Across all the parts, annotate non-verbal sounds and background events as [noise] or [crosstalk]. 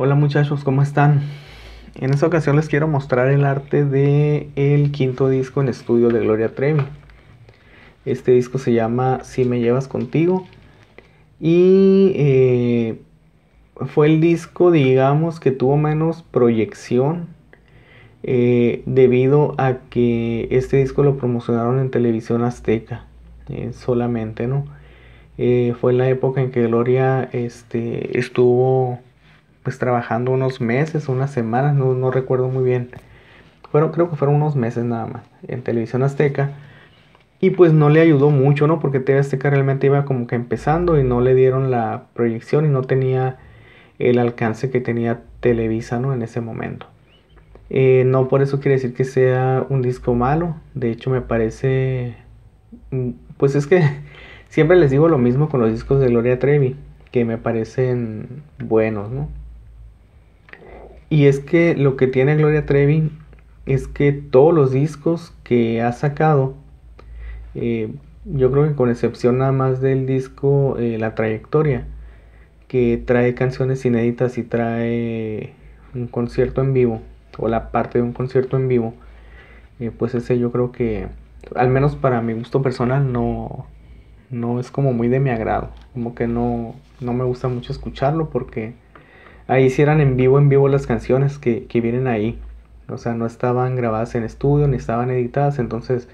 Hola muchachos, ¿cómo están? En esta ocasión les quiero mostrar el arte de el quinto disco en estudio de Gloria Trevi. Este disco se llama Si me llevas contigo y eh, fue el disco, digamos, que tuvo menos proyección eh, debido a que este disco lo promocionaron en televisión azteca eh, solamente, ¿no? fue la época en que Gloria este, estuvo pues trabajando unos meses, unas semanas, no, recuerdo muy bien. Fueron, creo que fueron unos meses nada más en televisión azteca. Y pues no le ayudó mucho, ¿no? Porque TV Azteca realmente iba como que empezando y no le dieron la proyección y no tenía el alcance que tenía Televisa, ¿no? En ese momento. Eh, no por eso quiere decir que sea un disco malo. De hecho me parece... Mm, pues es que [laughs] siempre les digo lo mismo con los discos de Gloria Trevi. Que me parecen buenos, ¿no? Y es que lo que tiene Gloria Trevi es que todos los discos que ha sacado, eh, yo creo que con excepción nada más del disco eh, La Trayectoria, que trae canciones inéditas y trae un concierto en vivo, o la parte de un concierto en vivo, eh, pues ese yo creo que, al menos para mi gusto personal, no, no es como muy de mi agrado, como que no, no me gusta mucho escucharlo porque ahí hicieran en vivo, en vivo las canciones que, vienen ahí. O sea, no estaban grabadas en estudio, ni estaban editadas, entonces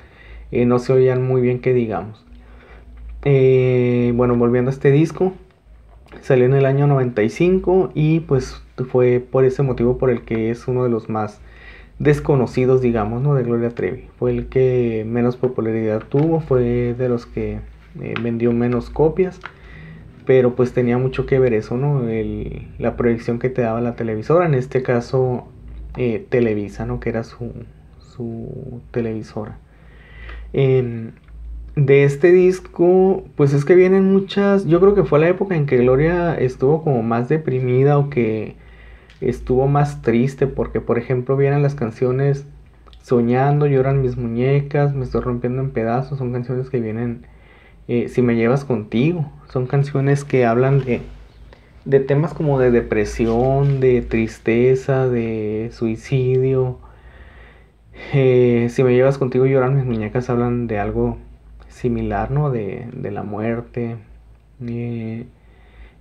eh, no se oían muy bien que digamos. Eh, bueno, volviendo a este disco, salió en el año 95 y pues fue por ese motivo por el que es uno de los más desconocidos, digamos, ¿no? De Gloria Trevi. Fue el que menos popularidad tuvo, fue de los que eh, vendió menos copias pero pues tenía mucho que ver eso, ¿no? El, la proyección que te daba la televisora, en este caso eh, Televisa, ¿no? Que era su, su televisora. Em, de este disco, pues es que vienen muchas, yo creo que fue la época en que Gloria estuvo como más deprimida o que estuvo más triste, porque por ejemplo vienen las canciones Soñando, lloran mis muñecas, me estoy rompiendo en pedazos, son canciones que vienen eh, si me llevas contigo. Son canciones que hablan de, de temas como de depresión, de tristeza, de suicidio. Eh, si me llevas contigo lloran mis muñecas hablan de algo similar, ¿no? De, de la muerte. Eh,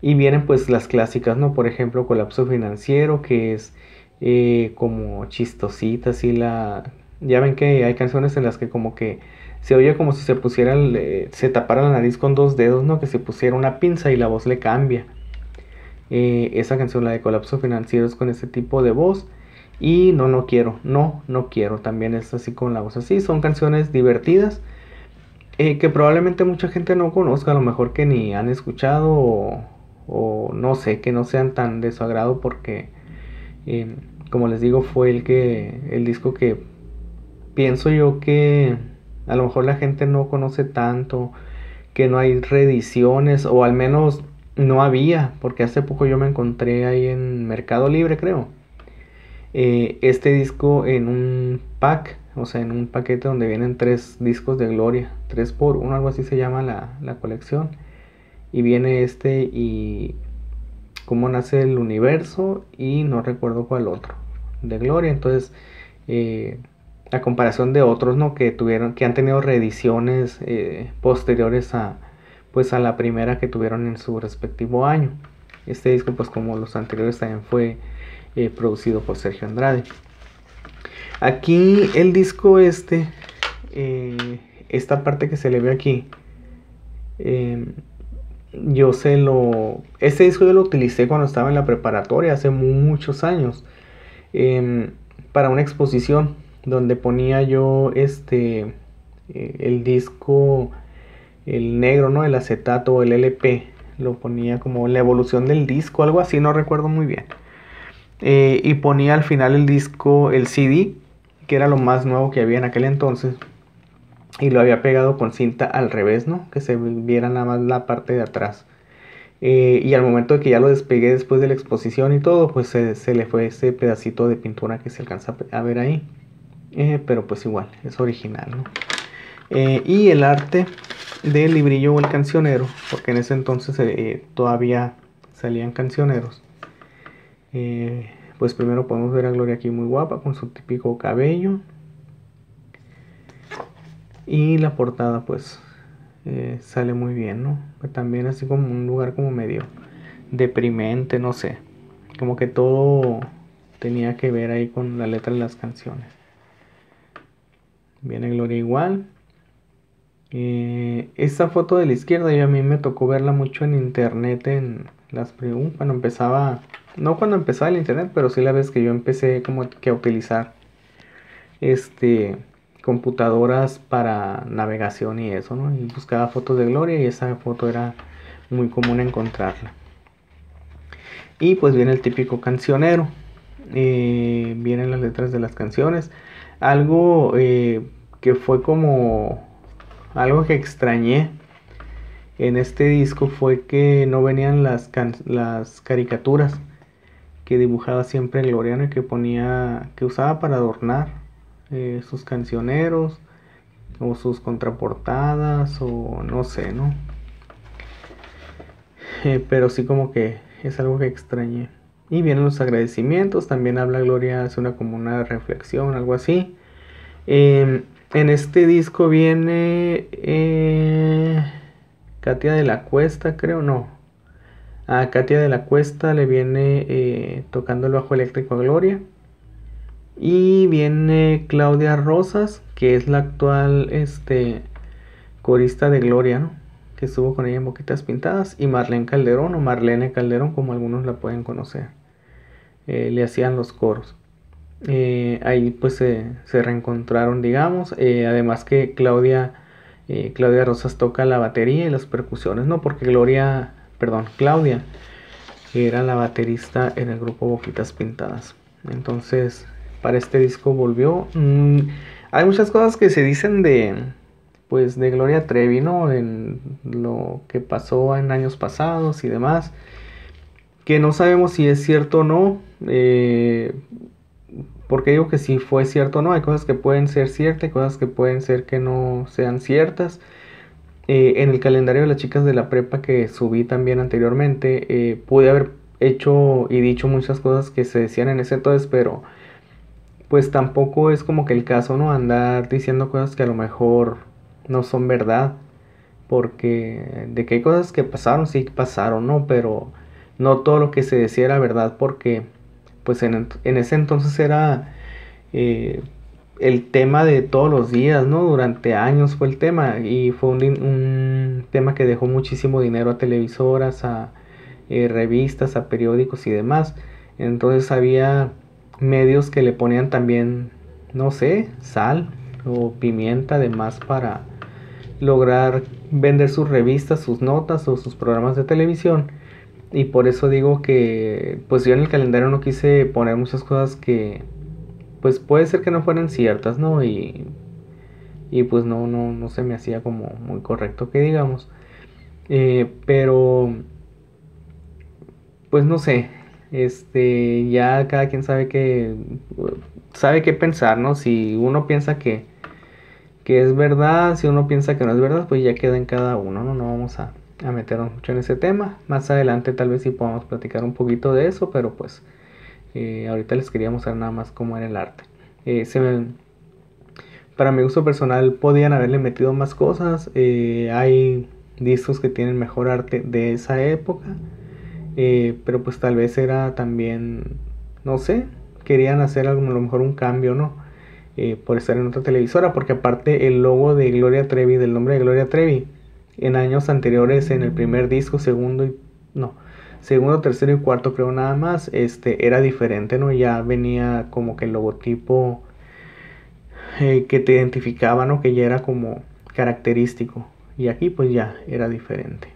y vienen pues las clásicas, ¿no? Por ejemplo, colapso financiero, que es como chistosita, y la... Ya ven que hay canciones en las que como que se oye como si se pusiera, se tapara la nariz con dos dedos, ¿no? Que se pusiera una pinza y la voz le cambia. Eh, esa canción, la de Colapso Financiero, es con ese tipo de voz. Y No, no quiero, no, no quiero, también es así con la voz así. Son canciones divertidas eh, que probablemente mucha gente no conozca, a lo mejor que ni han escuchado o, no sé, que no sean tan de su agrado porque, eh, como les digo, fue el que, el disco que pienso yo que a lo mejor la gente no conoce tanto, que no hay reediciones, o al menos no había, porque hace poco yo me encontré ahí en Mercado Libre, creo. Eh, este disco en un pack, o sea, en un paquete donde vienen tres discos de Gloria, tres por uno, algo así se llama la, la colección. Y viene este y cómo nace el universo y no recuerdo cuál otro de Gloria. Entonces, eh, a comparación de otros, ¿no? Que tuvieron, que han tenido reediciones eh, posteriores a, pues a la primera que tuvieron en su respectivo año. Este disco, pues como los anteriores, también fue eh, producido por Sergio Andrade. Aquí el disco este, eh, esta parte que se le ve aquí, em, yo se lo, este disco yo lo utilicé cuando estaba en la preparatoria hace muchos años em, para una exposición donde ponía yo este eh, el disco el negro no el acetato o el LP lo ponía como la evolución del disco algo así no recuerdo muy bien. Eh, y ponía al final el disco el CD que era lo más nuevo que había en aquel entonces. Y lo había pegado con cinta al revés no que se viera nada más la parte de atrás. Eh, y al momento de que ya lo despegué después de la exposición y todo pues se, se le fue ese pedacito de pintura que se alcanza a ver ahí eh, pero pues igual, es original. Eh, y el arte del librillo o el cancionero, porque en ese entonces eh, todavía salían cancioneros. Pues primero podemos ver a Gloria aquí muy guapa con su típico cabello. Y la portada pues sale muy bien, ¿no? También así como un lugar como medio deprimente, no sé. Como que todo tenía que ver ahí con la letra de las canciones. Viene Gloria igual. Eh, esta foto de la izquierda yo a mí me tocó verla mucho en internet en las cuando empezaba no cuando empezaba el internet pero sí la vez que yo empecé como que a utilizar este computadoras para navegación y eso no y buscaba fotos de Gloria y esa foto era muy común encontrarla. Y pues viene el típico cancionero. Eh, vienen las letras de las canciones algo eh, que fue como algo que extrañé en este disco fue que no venían las, las caricaturas que dibujaba siempre Gloriano y que ponía, que usaba para adornar eh, sus cancioneros o sus contraportadas o no sé, ¿no? Eh, pero sí como que es algo que extrañé. Y vienen los agradecimientos, también habla Gloria, hace una como una reflexión, algo así. Em, en este disco viene eh, Katia de la Cuesta, creo, no. A Katia de la Cuesta le viene eh, tocando el bajo eléctrico a Gloria. Y viene Claudia Rosas, que es la actual este, corista de Gloria, ¿no? Que estuvo con ella en Boquitas Pintadas. Y Marlene Calderón, o Marlene Calderón, como algunos la pueden conocer. Eh, le hacían los coros. Eh, ahí pues se reencontraron, digamos. Eh, además que Claudia, Claudia Rosas toca la batería y las percusiones, ¿no? Porque Gloria, perdón, Claudia era la baterista en el grupo Boquitas Pintadas. Entonces, para este disco volvió. Mm, hay muchas cosas que se dicen de, pues, de Gloria Trevi, ¿no? En lo que pasó en años pasados y demás. Que no sabemos si es cierto o no. Eh, porque digo que si fue cierto o no, hay cosas que pueden ser ciertas, hay cosas que pueden ser que no sean ciertas. Eh, en el calendario de las chicas de la prepa que subí también anteriormente, eh, pude haber hecho y dicho muchas cosas que se decían en ese entonces, pero pues tampoco es como que el caso, ¿no? Andar diciendo cosas que a lo mejor no son verdad, porque de que hay cosas que pasaron, sí pasaron, ¿no? Pero no todo lo que se decía era verdad, porque pues en, ese entonces era eh, el tema de todos los días, ¿no? Durante años fue el tema y fue un, tema que dejó muchísimo dinero a televisoras, a eh, revistas, a periódicos y demás. Entonces había medios que le ponían también, no sé, sal o pimienta además para lograr vender sus revistas, sus notas o sus programas de televisión y por eso digo que, pues yo en el calendario no quise poner muchas cosas que, pues puede ser que no fueran ciertas, ¿no? Y, y pues no, no, no se me hacía como muy correcto que digamos. Eh, pero, pues no sé, este, ya cada quien sabe que, sabe qué pensar, ¿no? Si uno piensa que, que es verdad, si uno piensa que no es verdad, pues ya queda en cada uno, ¿no? No vamos a, a meternos mucho en ese tema. Más adelante tal vez sí podamos platicar un poquito de eso, pero pues eh, ahorita les quería mostrar nada más cómo era el arte. Eh, para mi gusto personal podían haberle metido más cosas. Eh, hay discos que tienen mejor arte de esa época, pero pues tal vez era también, no sé, querían hacer a lo mejor un cambio, ¿no? Por estar en otra televisora, porque aparte el logo de Gloria Trevi, del nombre de Gloria Trevi, en años anteriores en el primer disco, segundo y no, segundo, tercero y cuarto creo nada más, este era diferente, ¿no? Ya venía como que el logotipo eh, que te identificaba, ¿no? Que ya era como característico. Y aquí pues ya era diferente.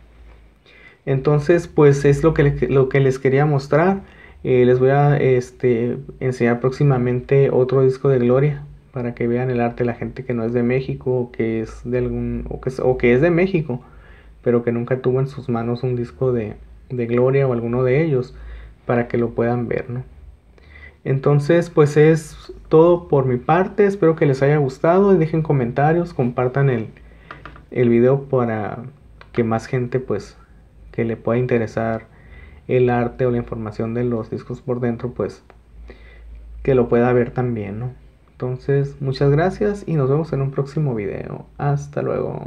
Entonces pues es lo que, lo que les quería mostrar. Eh, les voy a este, enseñar próximamente otro disco de Gloria para que vean el arte la gente que no es de México o que es de algún o que o que es de México pero que nunca tuvo en sus manos un disco de, de Gloria o alguno de ellos para que lo puedan ver ¿no? entonces pues es todo por mi parte espero que les haya gustado dejen comentarios compartan el, el video para que más gente pues que le pueda interesar el arte o la información de los discos por dentro, pues que lo pueda ver también, ¿no? Entonces, muchas gracias y nos vemos en un próximo video. Hasta luego.